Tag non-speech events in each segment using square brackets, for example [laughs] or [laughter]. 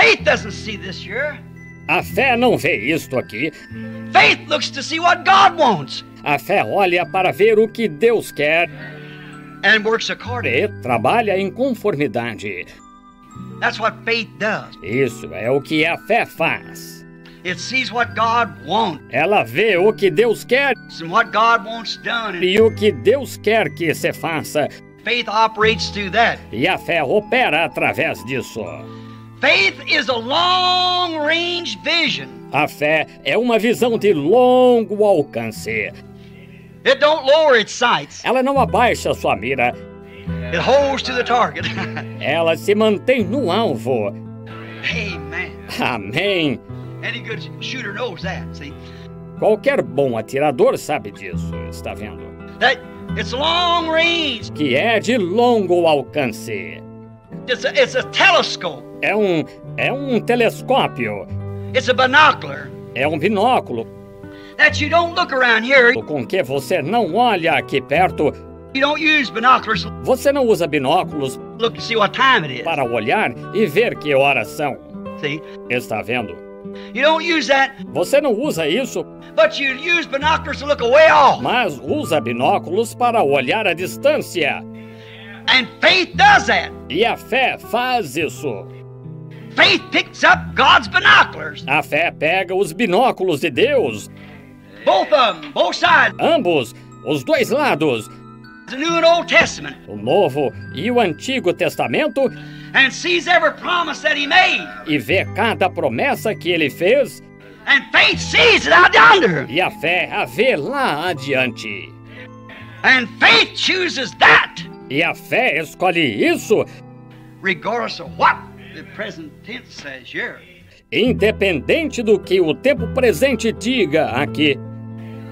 Faith doesn't see this here. A fé não vê isto aqui. Faith looks to see what God wants A fé olha para ver o que Deus quer and works according. e trabalha em conformidade. That's what faith does. Isso é o que a fé faz. It sees what God wants Ela vê o que Deus quer and what God wants done. E o que Deus quer que se faça, faith operates through that. e a fé opera através disso. Faith is a fé é uma visão de longo alcance. It don't lower its sights. Ela não abaixa sua mira, It holds to the target. [laughs] ela se mantém no alvo. Amen. Amém. Any good shooter knows that. See Qualquer bom atirador sabe disso, está vendo? that it's long range. Que é de longo alcance. It's a, it's a telescope. É um é um telescópio, It's a binocular é um binóculo that you don't look around here. com que você não olha aqui perto. You don't use binoculars. Você não usa binóculos Look to see what time it is. para olhar e ver que horas são. See, Está vendo? you don't use that, Você não usa isso, but you use binoculars to look away off. mas usa binóculos para olhar a distância. And faith does that. E a fé faz isso. Faith picks up God's binoculars. A fé pega os binóculos de Deus, Both of them, both sides, ambos, os dois lados, the New and Old Testament, o Novo e o Antigo Testamento, and sees every promise that He made. e vê cada promessa que ele fez, And faith sees it out yonder. e a fé a vê lá adiante. And faith chooses that, E a fé escolhe isso, regardless of what the present tense says here. independente do que o tempo presente diga aqui.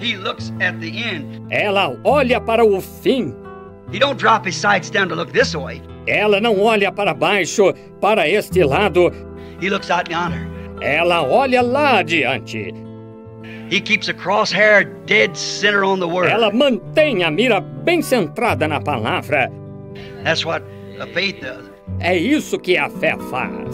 He looks at the end. Ela olha para o fim. He don't drop his sights down to look this way. Ela não olha para baixo, para este lado. He looks out yonder. Ela olha lá adiante. Ela mantém a mira bem centrada na palavra. That's what a faith does. É isso que a fé faz.